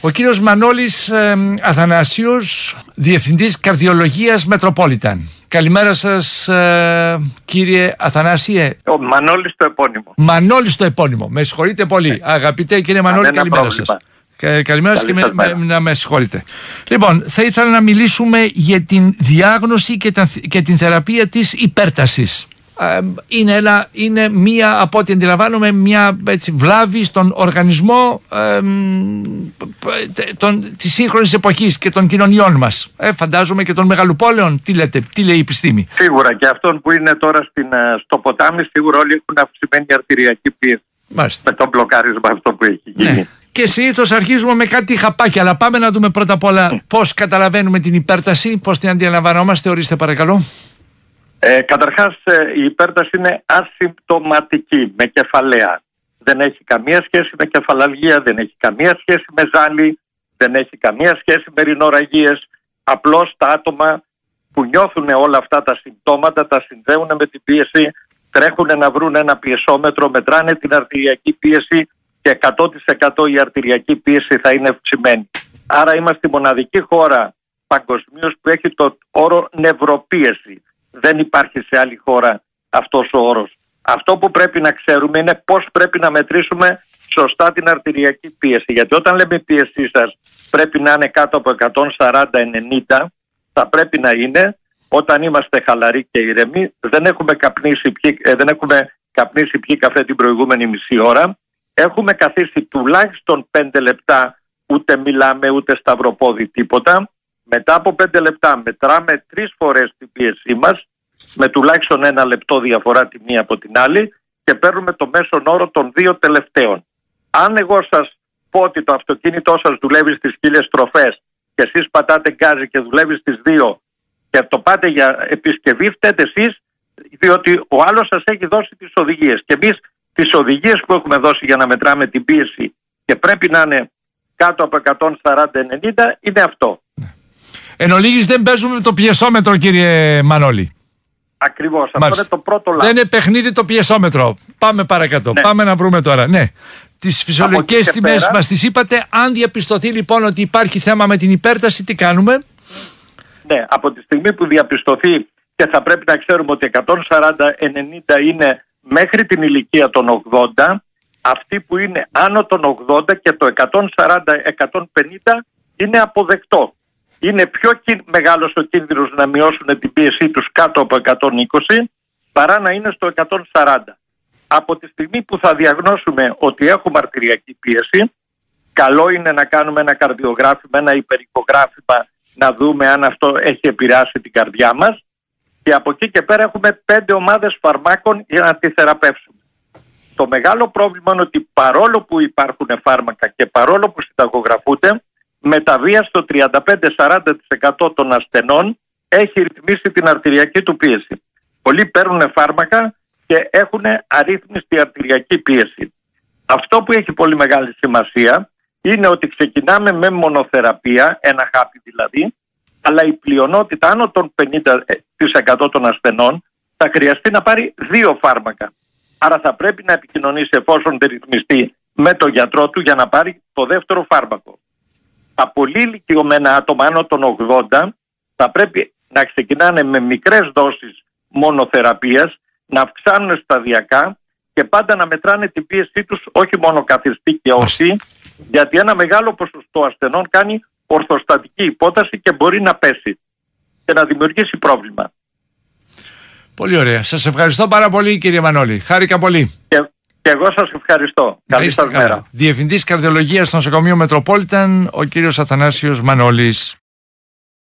Ο κύριος Μανώλης ε, Αθανάσιος, Διευθυντής Καρδιολογίας Μετροπόλιταν. Καλημέρα σας ε, κύριε Αθανάσιε. Ο Μανώλης το επώνυμο. Μανώλης το επώνυμο. Με συγχωρείτε πολύ. Ναι. Αγαπητέ κύριε Μανώλη, καλημέρα πρόβλημα. σας. Καλημέρα σας και με, να με συγχωρείτε. Λοιπόν, θα ήθελα να μιλήσουμε για την διάγνωση και, τα, και την θεραπεία της υπέρτασης είναι, ένα, είναι μία, από ό,τι αντιλαμβάνομαι, μία έτσι, βλάβη στον οργανισμό ε, τον, της σύγχρονης εποχής και των κοινωνιών μας. Ε, φαντάζομαι και των μεγαλοπόλεων. Τι λέτε, τι λέει η επιστήμη. Σίγουρα και αυτόν που είναι τώρα στην, ε, στο ποτάμι, σίγουρα όλοι έχουν αυξημένη αρτηριακή πίεση. Μάλιστα. Με το μπλοκάρισμα αυτό που έχει γίνει. Ναι. Και συνήθως αρχίζουμε με κάτι χαπάκια. Αλλά πάμε να δούμε πρώτα απ' όλα mm. πώς καταλαβαίνουμε την υπέρταση, πώς την αντιλαμβανόμαστε. Ορίστε, παρακαλώ. Ε, καταρχάς ε, η υπέρταση είναι ασυμπτωματική με κεφαλαία. Δεν έχει καμία σχέση με κεφαλαλγία, δεν έχει καμία σχέση με ζάλι, δεν έχει καμία σχέση με ρινοραγίες. Απλώς τα άτομα που νιώθουν όλα αυτά τα συμπτώματα τα συνδέουν με την πίεση, τρέχουν να βρουν ένα πιεσόμετρο, μετράνε την αρτηριακή πίεση και 100% η αρτηριακή πίεση θα είναι αυξημένη. Άρα είμαστε η μοναδική χώρα παγκοσμίως που έχει το όρο νευροπίεση δεν υπάρχει σε άλλη χώρα αυτός ο όρος. Αυτό που πρέπει να ξέρουμε είναι πώς πρέπει να μετρήσουμε σωστά την αρτηριακή πίεση. Γιατί όταν λέμε η πίεσή σας πρέπει να είναι κάτω από 140-90, θα πρέπει να είναι όταν είμαστε χαλαροί και ηρεμοί, δεν έχουμε καπνίσει πιει, ε, δεν έχουμε καπνίσει πιει καφέ την προηγούμενη μισή ώρα, έχουμε καθίσει τουλάχιστον 5 λεπτά, ούτε μιλάμε ούτε σταυροπόδι τίποτα, μετά από πέντε λεπτά μετράμε τρεις φορές την πίεσή μας με τουλάχιστον ένα λεπτό διαφορά τη μία από την άλλη και παίρνουμε το μέσον όρο των δύο τελευταίων. Αν εγώ σας πω ότι το αυτοκίνητό σας δουλεύει στις χίλιες στροφές και εσείς πατάτε γκάζι και δουλεύει στις δύο και το πάτε για επισκευή, φταίτε εσείς διότι ο άλλος σας έχει δώσει τις οδηγίες και εμείς τις οδηγίες που έχουμε δώσει για να μετράμε την πίεση και πρέπει να είναι κάτω από 140-90 είναι αυτό. Εν ολίγης δεν παίζουμε με το πιεσόμετρο κύριε Μανώλη. Ακριβώς. Αυτό είναι το πρώτο λάθος. Δεν είναι παιχνίδι το πιεσόμετρο. Πάμε παρακάτω. Ναι. Πάμε να βρούμε τώρα. Ναι. Τις φυσιολογικές τιμές μας τις είπατε. Αν διαπιστωθεί λοιπόν ότι υπάρχει θέμα με την υπέρταση, τι κάνουμε; Ναι, από τη στιγμή που διαπιστωθεί και θα πρέπει να ξέρουμε ότι 140-90 είναι μέχρι την ηλικία των 80, αυτοί που είναι άνω των 80 και το 140-150 είναι αποδεκτό είναι πιο μεγάλος ο κίνδυνος να μειώσουν την πίεσή τους κάτω από 120 παρά να είναι στο 140. Από τη στιγμή που θα διαγνώσουμε ότι έχουμε αρτηριακή πίεση, καλό είναι να κάνουμε ένα καρδιογράφημα, ένα υπερικογράφημα, να δούμε αν αυτό έχει επηρεάσει την καρδιά μας και από εκεί και πέρα έχουμε πέντε ομάδες φαρμάκων για να τη θεραπεύσουμε. Το μεγάλο πρόβλημα είναι ότι παρόλο που υπάρχουν φάρμακα και παρόλο που συνταγογραφούνται, με τα βία στο 35-40% των ασθενών έχει ρυθμίσει την αρτηριακή του πίεση. Πολλοί παίρνουν φάρμακα και έχουν αρρύθμιστη αρτηριακή πίεση. Αυτό που έχει πολύ μεγάλη σημασία είναι ότι ξεκινάμε με μονοθεραπεία, ένα χάπι δηλαδή, αλλά η πλειονότητα άνω των 50% των ασθενών θα χρειαστεί να πάρει δύο φάρμακα. Άρα θα πρέπει να επικοινωνήσει εφόσον δεν ρυθμιστεί με τον γιατρό του για να πάρει το δεύτερο φάρμακο τα πολύ ηλικιωμένα άτομα άνω των 80 θα πρέπει να ξεκινάνε με μικρές δόσεις μονοθεραπείας, να αυξάνουν σταδιακά και πάντα να μετράνε την πίεσή τους όχι μόνο καθιστή και όχι, γιατί ένα μεγάλο ποσοστό ασθενών κάνει ορθοστατική υπόταση και μπορεί να πέσει και να δημιουργήσει πρόβλημα. Πολύ ωραία. Σας ευχαριστώ πάρα πολύ κύριε Μανώλη. Χάρηκα πολύ. Και εγώ σας ευχαριστώ. Καλή σας μέρα. Διευθυντής Καρδιολογίας στο νοσοκομείο Μετροπόλιταν, ο κύριος Αθανάσιος Μανώλης.